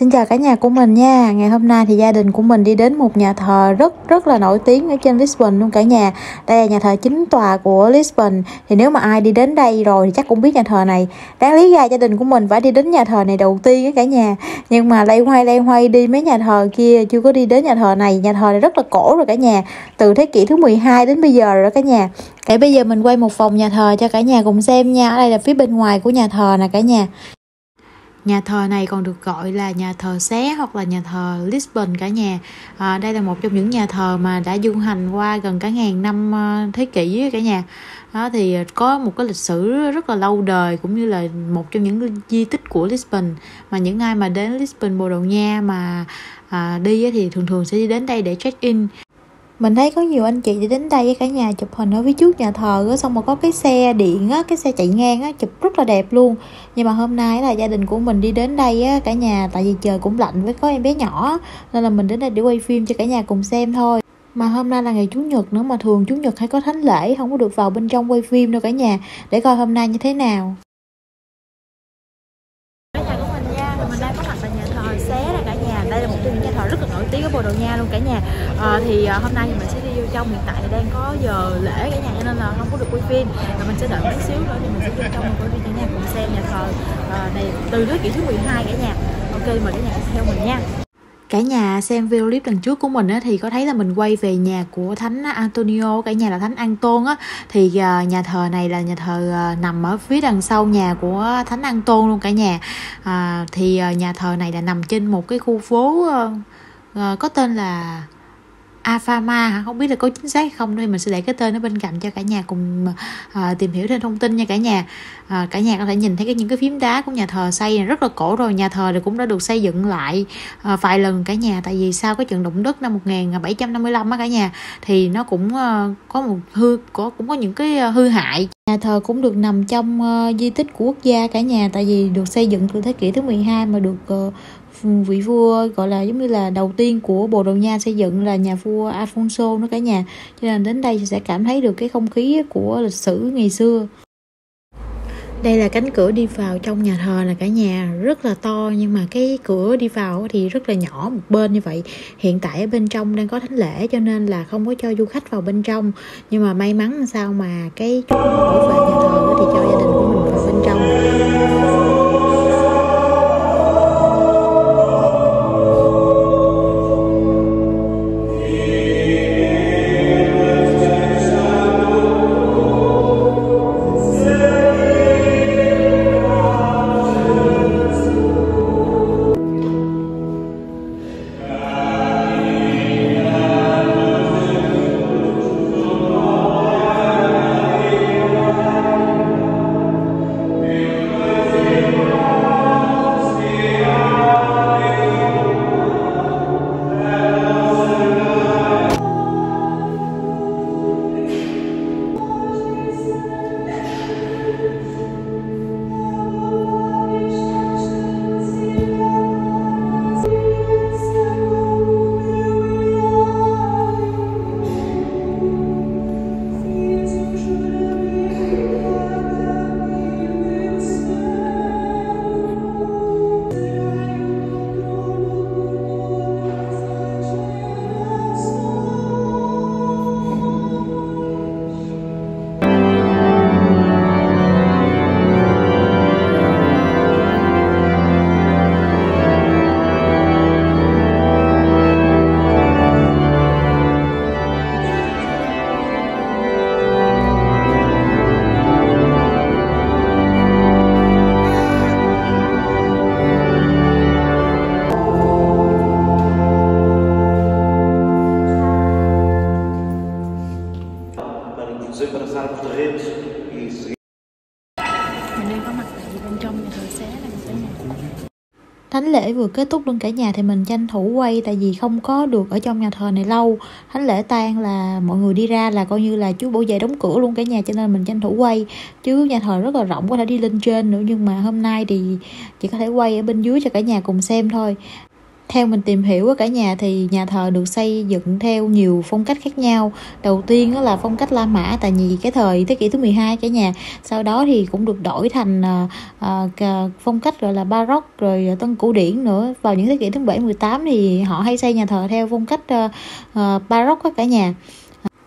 Xin chào cả nhà của mình nha. Ngày hôm nay thì gia đình của mình đi đến một nhà thờ rất rất là nổi tiếng ở trên Lisbon luôn cả nhà. Đây là nhà thờ chính tòa của Lisbon. Thì nếu mà ai đi đến đây rồi thì chắc cũng biết nhà thờ này. Đáng lý ra gia đình của mình phải đi đến nhà thờ này đầu tiên á cả nhà. Nhưng mà lay hoay lay hoay đi mấy nhà thờ kia, chưa có đi đến nhà thờ này. Nhà thờ này rất là cổ rồi cả nhà. Từ thế kỷ thứ 12 đến bây giờ rồi cả nhà. Để bây giờ mình quay một vòng nhà thờ cho cả nhà cùng xem nha. Ở đây là phía bên ngoài của nhà thờ nè cả nhà. Nhà thờ này còn được gọi là nhà thờ Xé hoặc là nhà thờ Lisbon cả nhà. À, đây là một trong những nhà thờ mà đã du hành qua gần cả ngàn năm à, thế kỷ cả nhà. Đó thì có một cái lịch sử rất là lâu đời cũng như là một trong những di tích của Lisbon mà những ai mà đến Lisbon Bồ Đào Nha mà à, đi thì thường thường sẽ đi đến đây để check in mình thấy có nhiều anh chị đi đến đây, cả nhà chụp hình ở phía trước nhà thờ á, xong rồi có cái xe điện á, cái xe chạy ngang á, chụp rất là đẹp luôn. Nhưng mà hôm nay là gia đình của mình đi đến đây á, cả nhà, tại vì trời cũng lạnh với có em bé nhỏ nên là mình đến đây để quay phim cho cả nhà cùng xem thôi. Mà hôm nay là ngày chủ nhật nữa, mà thường chủ nhật hay có thánh lễ, không có được vào bên trong quay phim đâu cả nhà. Để coi hôm nay như thế nào. Tí ở Bồ Đào Nha luôn cả nhà à, thì à, hôm nay thì mình sẽ đi vô trong hiện tại đang có giờ lễ cả nhà cho nên là không có được quay phim. Và mình sẽ đợi một xíu nữa thì mình sẽ vô trong một quay phim cả nhà cùng xem nhà thờ à, này từ thế kỷ thứ 12 cả nhà. Ok mời cả nhà theo mình nha. Cả nhà xem video clip lần trước của mình á, thì có thấy là mình quay về nhà của thánh Antonio cả nhà là thánh An Tôn á. Thì uh, nhà thờ này là nhà thờ uh, nằm ở phía đằng sau nhà của thánh An Tôn luôn cả nhà. Uh, thì uh, nhà thờ này là nằm trên một cái khu phố uh, uh, có tên là À, Afama không biết là có chính xác không? Thì mình sẽ để cái tên ở bên cạnh cho cả nhà cùng uh, tìm hiểu thêm thông tin nha cả nhà. Uh, cả nhà có thể nhìn thấy cái những cái phím đá của nhà thờ xây này rất là cổ rồi. Nhà thờ thì cũng đã được xây dựng lại uh, vài lần cả nhà. Tại vì sau cái trận động đất năm 1755 á cả nhà thì nó cũng uh, có một hư có cũng có những cái uh, hư hại. Nhà thờ cũng được nằm trong uh, di tích của quốc gia cả nhà. Tại vì được xây dựng từ thế kỷ thứ 12 mà được uh, vị vua, gọi là giống như là đầu tiên của Bồ Đào Nha xây dựng là nhà vua Alfonso nó cả nhà. Cho nên đến đây sẽ cảm thấy được cái không khí của lịch sử ngày xưa. Đây là cánh cửa đi vào trong nhà thờ là cả nhà, rất là to, nhưng mà cái cửa đi vào thì rất là nhỏ, một bên như vậy. Hiện tại ở bên trong đang có thánh lễ, cho nên là không có cho du khách vào bên trong. Nhưng mà may mắn sao mà cái chủ bảo vệ nhà thờ thì cho gia đình của mình vào Thánh lễ vừa kết thúc luôn cả nhà, thì mình tranh thủ quay tại vì không có được ở trong nhà thờ này lâu. Thánh lễ tan là mọi người đi ra là coi như là chú bảo vệ đóng cửa luôn cả nhà, cho nên mình tranh thủ quay. Chứ nhà thờ rất là rộng, có thể đi lên trên nữa, nhưng mà hôm nay thì chỉ có thể quay ở bên dưới cho cả nhà cùng xem thôi theo mình tìm hiểu cả nhà thì nhà thờ được xây dựng theo nhiều phong cách khác nhau. Đầu tiên là phong cách La Mã tại vì cái thời thế kỷ thứ 12 cả nhà. Sau đó thì cũng được đổi thành uh, phong cách gọi là Baroque rồi tân cổ điển nữa. Vào những thế kỷ thứ 7 18 thì họ hay xây nhà thờ theo phong cách uh, uh, Baroque cả nhà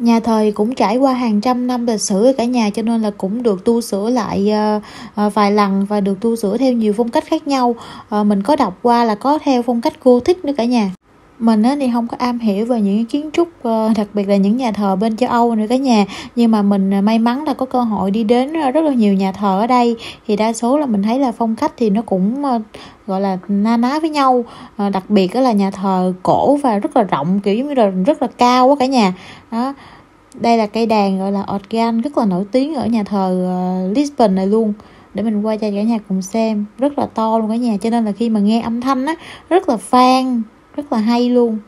nhà thờ cũng trải qua hàng trăm năm lịch sử cả nhà, cho nên là cũng được tu sửa lại ờ, ờ, vài lần và được tu sửa theo nhiều phong cách khác nhau. Ờ, mình có đọc qua là có theo phong cách Gothic nữa cả nhà mình á, thì không có am hiểu về những kiến trúc ờ, đặc biệt là những nhà thờ bên châu Âu nữa cả nhà. Nhưng mà mình ờ, may mắn là có cơ hội đi đến ờ, rất là nhiều nhà thờ ở đây. Thì đa số là mình thấy là phong cách thì nó cũng gọi là na ná với nhau. Đặc biệt là nhà thờ cổ và rất là rộng kiểu giống như là rất là cao quá cả nhà. Đó. Đây là cây đàn gọi là organ rất là nổi tiếng ở nhà thờ Lisbon này luôn. Để mình quay cho cả nhà cùng xem. Rất là to luôn cả nhà cho nên là khi mà nghe âm thanh á rất là vang rất là hay luôn.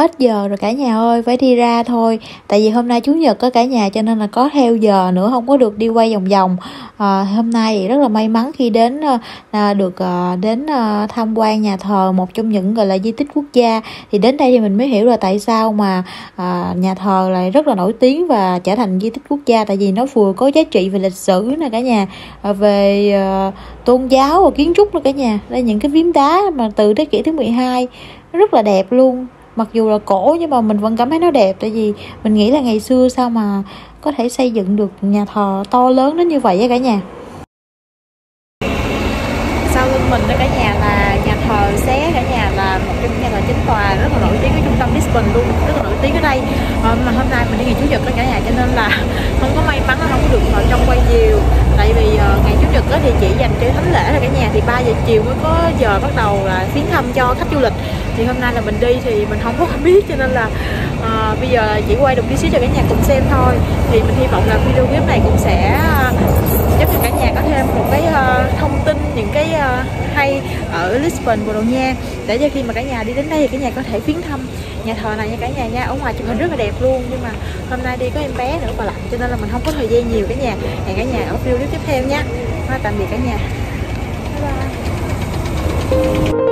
Hết giờ rồi cả nhà ơi phải đi ra thôi. Tại vì hôm nay chủ nhật có cả nhà cho nên là có theo giờ nữa không có được đi quay vòng vòng. À, hôm nay thì rất là may mắn khi đến ờ, à, được à, đến à, tham quan nhà thờ một trong những gọi là di tích quốc gia. Thì đến đây thì mình mới hiểu là tại sao mà à, nhà thờ lại rất là nổi tiếng và trở thành di tích quốc gia tại vì nó vừa có giá trị về lịch sử nè cả nhà à, về à, tôn giáo và kiến trúc nữa cả nhà. Đây những cái viếng đá mà từ thế kỷ thứ 12 rất là đẹp luôn mặc dù là cổ nhưng mà mình vẫn cảm thấy nó đẹp. Tại vì mình nghĩ là ngày xưa sao mà có thể xây dựng được nhà thờ to lớn đến như vậy á cả nhà. Sau lưng mình đó cả nhà là nhà thờ xé cả nhà là một trong những nhà thờ chính tòa rất là nổi tiếng ở trung tâm Lisbon luôn rất là nổi tiếng ở đây. À, mà hôm nay mình đi ngày chủ nhật đó cả nhà cho nên là không có may mắn không có được ờ, vào trong quay nhiều tại vì uh, ngày chủ nhật đó thì chỉ dành cho thánh lễ là cả nhà thì 3 giờ chiều mới có giờ bắt đầu là phiến thăm cho khách du lịch thì hôm nay là mình đi thì mình không có biết cho nên là à, bây giờ chỉ quay được tí xíu cho cả nhà cùng xem thôi. Thì mình hy vọng là video clip này cũng sẽ ờ, giúp cho cả nhà có thêm một cái uh, thông tin những cái uh, hay ở Lisbon, Bồ Đào Nha để cho khi mà cả nhà đi đến đây thì cả nhà có thể viếng thăm nhà thờ này nha cả nhà nha. Ở ngoài chụp hình rất là đẹp luôn nhưng mà hôm nay đi có em bé nữa và lạnh cho nên là mình không có thời gian nhiều cả nhà. Hẹn cả nhà ở video clip tiếp theo nhé Nói tạm biệt cả nhà. Bye bye.